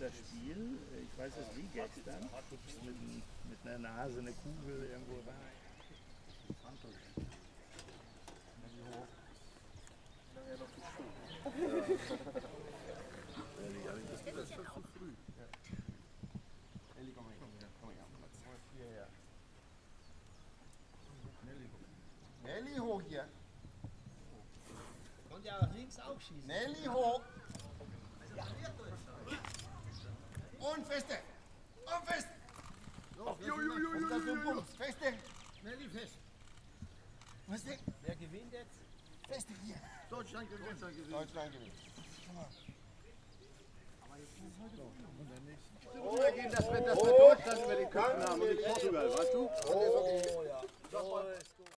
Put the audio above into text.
das Spiel. Ich weiß es wie gestern. Mit, mit einer Nase eine Kugel irgendwo rein. Nelly hoch hier. Und ja links auch schießen. Nelly hoch. Und feste. Und fest. So, wer, Jo, jo, jo, jo, jo, jo. Feste. Nelly fest. Feste. Wer gewinnt jetzt? Feste hier. Deutschland gewinnt. Deutschland gewinnt. Deutschland gewinnt. Wir gehen, dass wir, dass wir Deutschland über den Köpfen haben und nicht Portugal, weißt du? Oh